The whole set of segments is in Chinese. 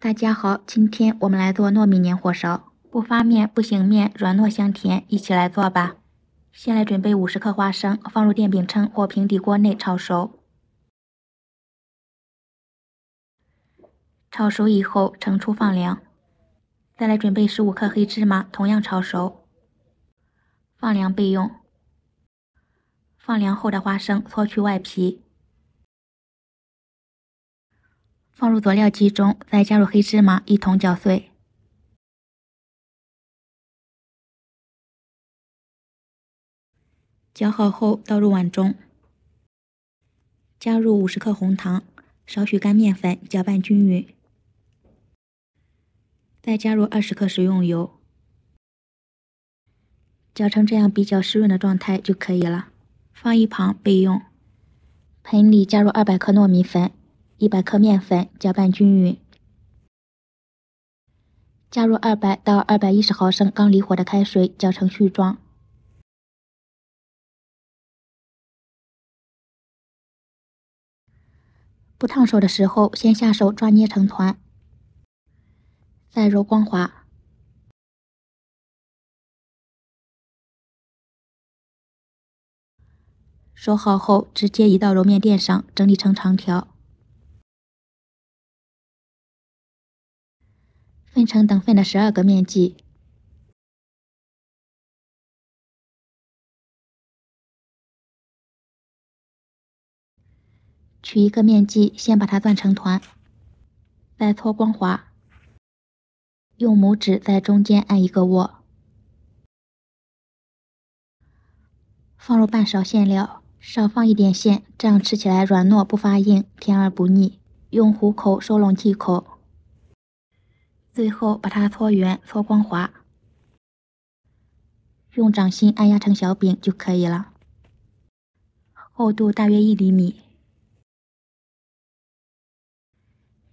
大家好，今天我们来做糯米黏火烧，不发面不醒面，软糯香甜，一起来做吧。先来准备五十克花生，放入电饼铛或平底锅内炒熟。炒熟以后盛出放凉。再来准备十五克黑芝麻，同样炒熟，放凉备用。放凉后的花生搓去外皮。放入佐料机中，再加入黑芝麻，一同搅碎。搅好后倒入碗中，加入五十克红糖，少许干面粉，搅拌均匀。再加入二十克食用油，搅成这样比较湿润的状态就可以了，放一旁备用。盆里加入二百克糯米粉。一百克面粉，搅拌均匀。加入二百到二百一十毫升刚离火的开水，搅成絮状。不烫手的时候，先下手抓捏成团，再揉光滑。揉好后，直接移到揉面垫上，整理成长条。分成等份的十二个面剂，取一个面剂，先把它攥成团，再搓光滑，用拇指在中间按一个窝，放入半勺馅料，少放一点馅，这样吃起来软糯不发硬，甜而不腻。用虎口收拢即可。最后把它搓圆、搓光滑，用掌心按压成小饼就可以了。厚度大约一厘米。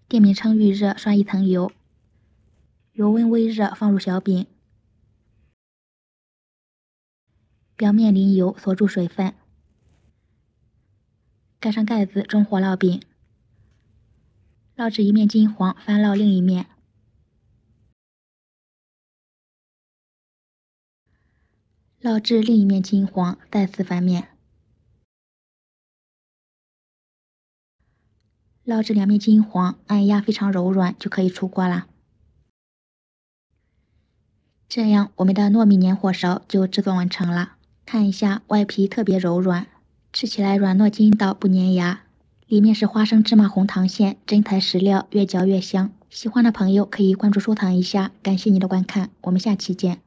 电饼铛预热，刷一层油，油温微热，放入小饼，表面淋油，锁住水分，盖上盖子，中火烙饼，烙至一面金黄，翻烙另一面。烙至另一面金黄，再次翻面。烙至两面金黄，按压非常柔软，就可以出锅啦。这样，我们的糯米粘火烧就制作完成了。看一下，外皮特别柔软，吃起来软糯筋道，不粘牙。里面是花生芝麻红糖馅，真材实料，越嚼越香。喜欢的朋友可以关注收藏一下。感谢你的观看，我们下期见。